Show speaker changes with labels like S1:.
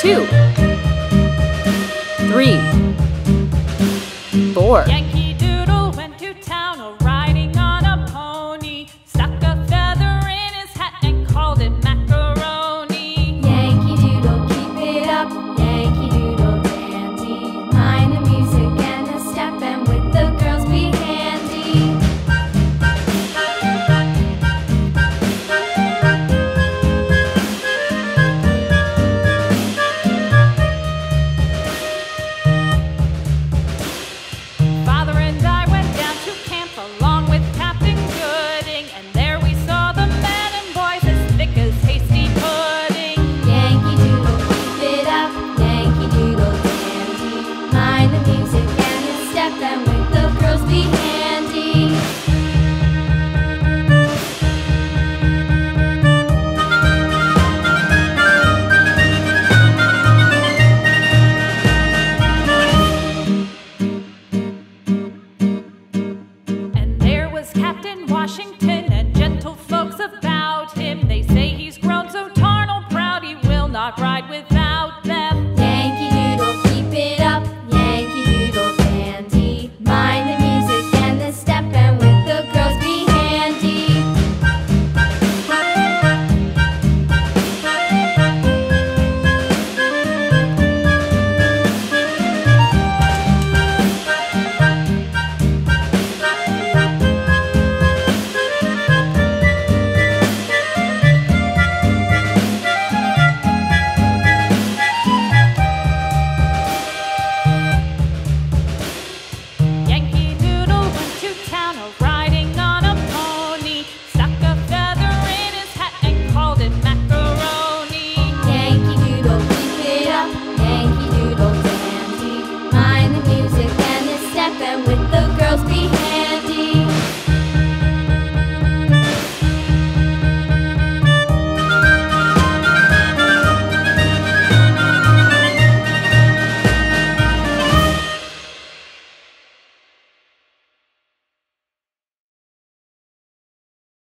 S1: Two, three, four.
S2: without them.